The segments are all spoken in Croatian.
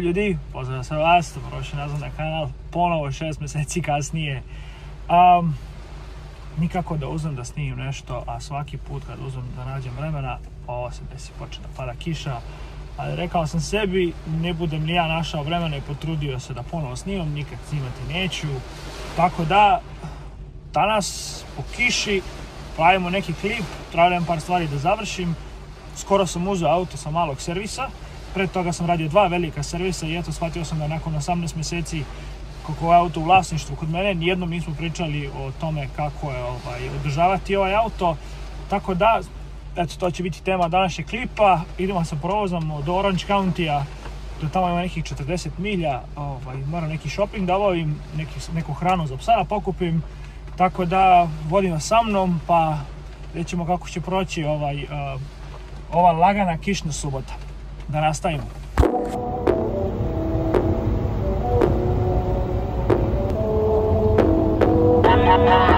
Ljudi, pozdrav se vas, nazad na kanal, ponovo šest mjeseci kasnije. Um, nikako da uzmem da snimim nešto, a svaki put kad uzmem da nađem vremena, ovo se desi, počne da pada kiša. Ali rekao sam sebi, ne budem li ja našao vremena i potrudio se da ponovo snimam, nikad snimati neću. Tako da, danas po kiši pravimo neki klip, trebam par stvari da završim. Skoro sam uzeo auto sa malog servisa, Pred toga sam radio dva velika servisa i eto shvatio sam da nakon 18 mjeseci kako je auto u vlasništvu kod mene, nijednom nismo pričali o tome kako je ovaj, održavati ovaj auto. Tako da, eto, to će biti tema današnjeg klipa. Idemo sa provozom od Orange County-a do tamo ima nekih 40 milja, ovaj, moram neki shopping da obavim, neki, neku hranu za psa da pokupim, tako da vodim vas sa mnom, pa vidjet ćemo kako će proći ovaj, uh, ova lagana kišna subota. Da nastavimo. izađem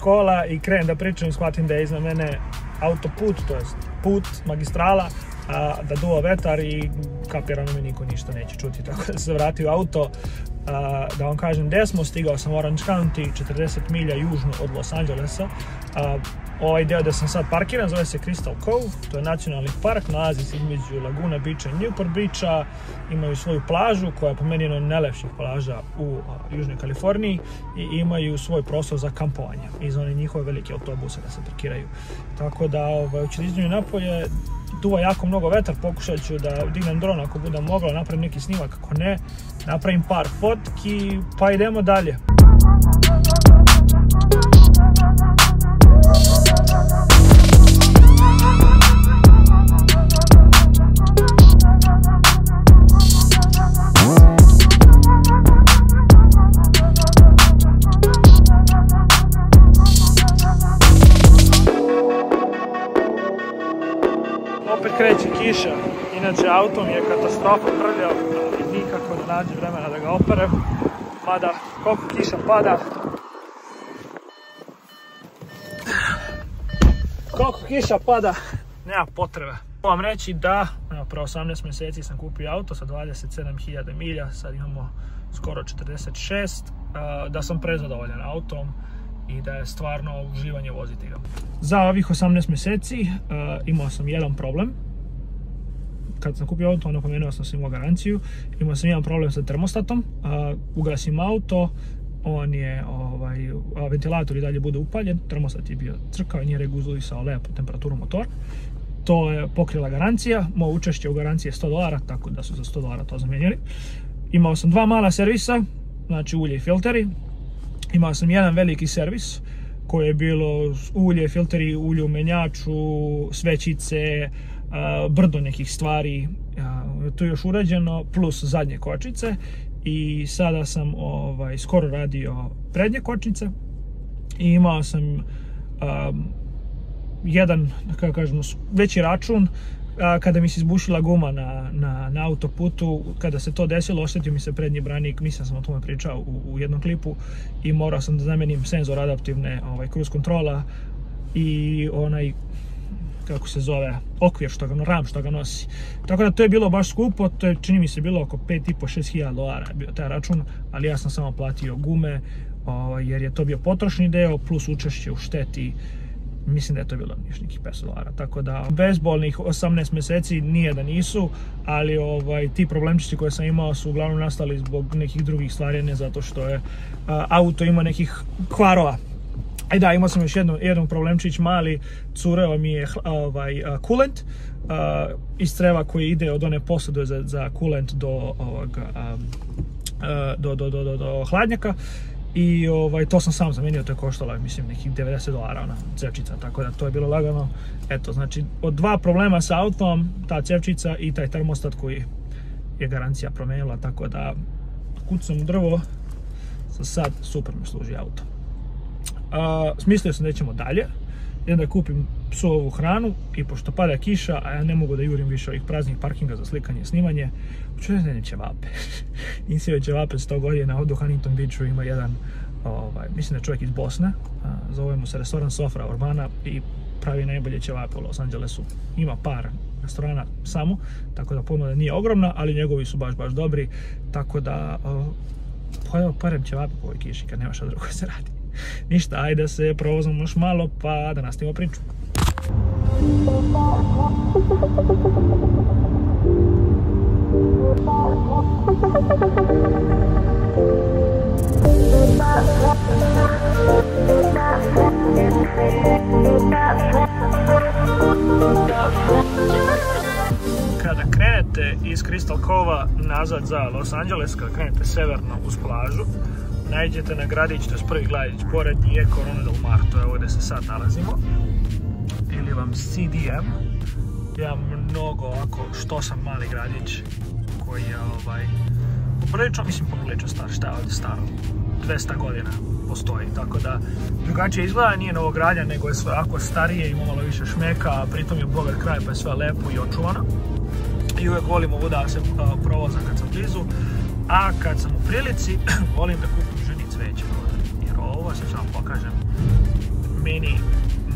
škola i krenem da pričam shvatim da je iznad mene autoput, to jest put, magistrala, da duva vetar i kapiram da me niko ništa neće čuti, tako da se vratio auto. Da vam kažem gdje smo, stigao sam u Orange County, 40 milja južno od Los Angelesa. A, ovaj deo da sam sad parkiran zove se Crystal Cove, to je nacionalni park, nalazi se između Laguna Beacha i Newport Beacha, imaju svoju plažu koja je po meni jedna od najlepših plaža u Južnoj Kaliforniji i imaju svoj prostor za kampovanje i za one njihove velike autobuse da se parkiraju. Tako da ovaj, izdrujem napolje, duva jako mnogo vetar, pokušat ću da dignem dron ako budem mogla, napravim neki snimak, ako ne, napravim par fotki, pa idemo dalje. Ga operem. Mada, koliko kiša pada. Koliko kiša pada, nema potrebe. Moram reći da, evo, pre 18 mjeseci sam kupio auto sa 27.000 milja, sad imamo skoro 46, da sam prezadovoljan autom i da je stvarno uživanje voziti ga. Za ovih 18 mjeseci uh, imao sam jedan problem. Kad sam kupio auto, napomenuo sam sam imao garanciju. Imao sam jedan problem sa termostatom. Uh, ugasim auto, on je, ovaj, ventilator i dalje bude upaljen, termostat je bio crkao i nije regulisao lepo temperaturu motora. To je pokrila garancija, moje učešće u garanciji je 100 dolara, tako da su za 100 dolara to zamijenili. Imao sam dva mala servisa, znači ulje i filteri, imao sam jedan veliki servis koji je bilo ulje, filteri, ulje u menjaču, svećice, brdo nekih stvari, je još urađeno, plus zadnje kočice i sada sam ovaj, skoro radio prednje kočnice. I imao sam um, jedan, kako kažemo, veći račun kada mi se izbušila guma na, na, na autoputu, kada se to desilo, osjetio mi se prednji branik, mislim sam o tome pričao u, u jednom klipu. I morao sam da zamenim senzor adaptivne ovaj, cruise kontrola. I onaj kako se zove, okvir što ga, ram što ga nosi. Tako da to je bilo baš skupo, to je čini mi se bilo oko 5,5-6 hiljada dolara bio taj račun, ali ja sam samo platio gume, ovaj, jer je to bio potrošni deo plus učešće u šteti mislim da je to bilo još nekih 500 dolara. Tako da bezbolnih 18 mjeseci nije da nisu, ali ovaj ti problemčići koje sam imao su uglavnom nastali zbog nekih drugih stvari, ne zato što je auto ima nekih kvarova. E da, imao sam još jednu, jedan problemčić mali, cureo mi je ovaj, coolant uh, iz creva koji ide od one posade za, za coolant do, ovog, um, do, do, do, do, do hladnjaka I ovaj, to sam sam zamenio, to je koštalo, mislim, nekih 90 dolara, ona cevčica, tako da to je bilo lagano. Eto, znači, od dva problema sa autom, ta cevčica i taj termostat koji je garancija promijenila, tako da kucam drvo, sad super mi služi auto. Smislio sam da ćemo dalje, i onda kupim psovu hranu i pošto pada kiša, a ja ne mogu da jurim više ovih praznih parkinga za slikanje i snimanje, ću ne ćevape. Nisi već ćevape 100 godina, ovdje u Huntington Beachu ima jedan, ovaj, mislim da je čovjek iz Bosne, zove mu se restoran Sofra Urbana i pravi najbolje ćevape u Los Angelesu. Ima par restorana samo, tako da ponuda nije ogromna, ali njegovi su baš, baš dobri, tako da uh, parem ćevape po ovoj kiši kad nema šta drugo se radi. Ništa, ajde se provozamo još malo pa da nastavimo priču. Kada krenete iz Crystal Cova nazad za Los Angeles, kada krenete severno uz plažu, najđete na gradić, to je prvi gradić, pored je Corona del Mar, to je ovdje se sad nalazimo. Ili vam CDM, ja mnogo ovako, što sam mali gradić, koji je ovaj, poprilično, mislim poprilično star, šta je ovdje staro, 200 godina postoji, tako da drugačije izgleda, nije novogradnja, nego je sve ako starije, ima malo više šmeka, a pritom je bogat kraj pa je sve lepo i očuvano. I uvijek volimo da se provoza kad sam blizu, a kad sam u prilici, volim da kupim ženi cveće. Jer ovo se vam pokažem, meni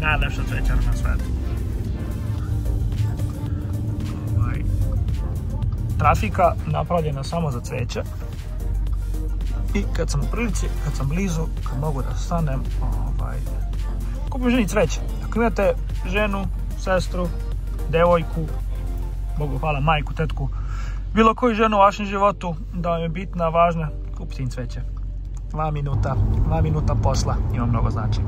najlepša cvećara na svetu. Ovaj, trafika napravljena samo za cveće. I kad sam u prilici, kad sam blizu, kad mogu da stanem, ovaj, kupim ženi cveće. Ako imate ženu, sestru, devojku, Bogu hvala, majku, tetku, bilo koju ženu u vašem životu da vam je bitna, važna, kupite im cveće. Dva minuta, dva minuta posla ima mnogo znači.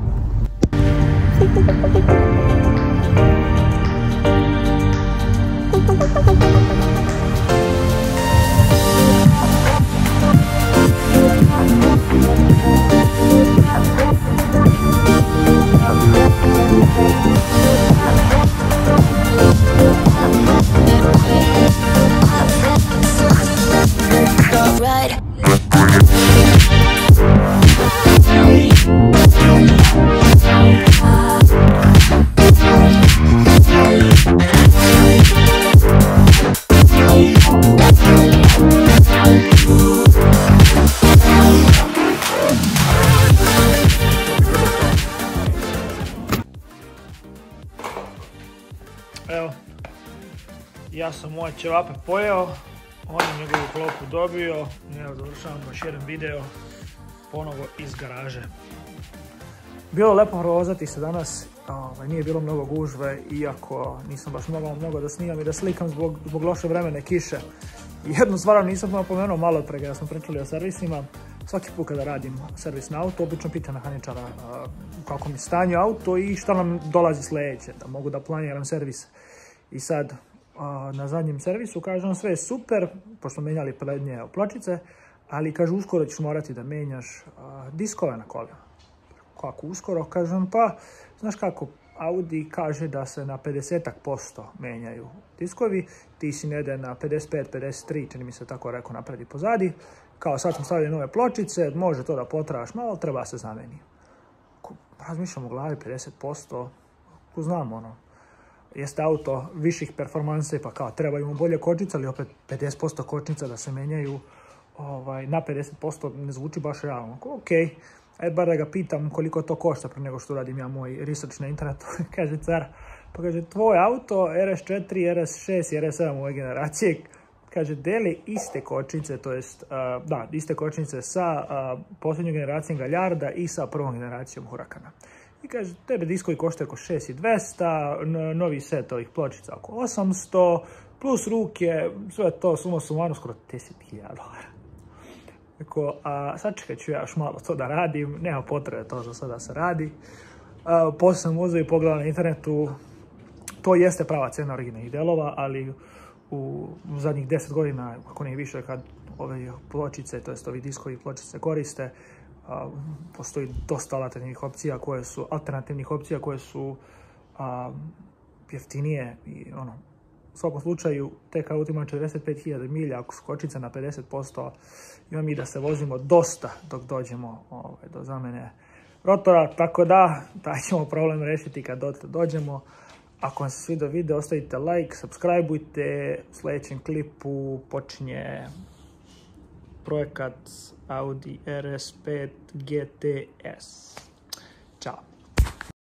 Evo, ja sam moje ćevape pojeo, on je njegovu klopu dobio, evo završavam još jedan video, ponovo iz garaže. Bilo lepo provozati se danas, ovaj, nije bilo mnogo gužve, iako nisam baš mogao mnogo da snimam i da slikam zbog, zbog loše vremene kiše. Jednu stvar nisam napomenuo malo pre kada smo pričali o servisima. Svaki put kada radim servis na auto, obično pitam mehaničara u kakvom je stanju auto i šta nam dolazi sljedeće, da mogu da planiram servis. I sad, na zadnjem servisu kažem sve je super, pošto menjali prednje pločice, ali kaže uskoro ćeš morati da menjaš diskove na kolima. Kako uskoro? Kažem pa, znaš kako, Audi kaže da se na 50% menjaju diskovi, ti si nede na 55, 53, čini mi se tako rekao napredi pozadi. Kao sad smo stavili nove pločice, može to da potraš malo, treba se zameni. Razmišljam u glavi 50%, ko znam ono, jeste auto viših performanse, pa kao treba imamo bolje kočnice, ali opet 50% kočnica da se menjaju ovaj, na 50% ne zvuči baš realno. Ok, ajde bar da ga pitam koliko to košta pre nego što radim ja moj research na internetu. kaže car, pa kaže tvoj auto RS4, RS6 i RS7 ove generacije, kaže deli iste kočnice, to jest, da, iste kočnice sa uh, posljednjom generacijom Galjarda i sa prvom generacijom Huracana. I kaže, tebe diskovi koštaju oko 6200, novi set ovih pločica oko 800, plus ruke, sve to suma sumano skoro 10.000 dolara. Eko, a sad čekaj ću ja još malo to da radim, nema potrebe to za sada se radi. poslije sam uzeo i pogledao na internetu, to jeste prava cena originalnih delova, ali u zadnjih 10 godina, ako ne više, kad ove pločice, to jest ovi diskovi pločice koriste, postoji dosta alternativnih opcija koje su, alternativnih opcija koje su jeftinije i ono, u svakom slučaju tek auto ima 45.000 milja, ako skočica na 50%, ima mi da se vozimo dosta dok dođemo ovaj, do zamene rotora, tako da taj ćemo problem rešiti kad dođemo. Ako vam se svidio video, ostavite like, subscribeujte, u sljedećem klipu počinje projekat Audi RS5 GTS. Ćao!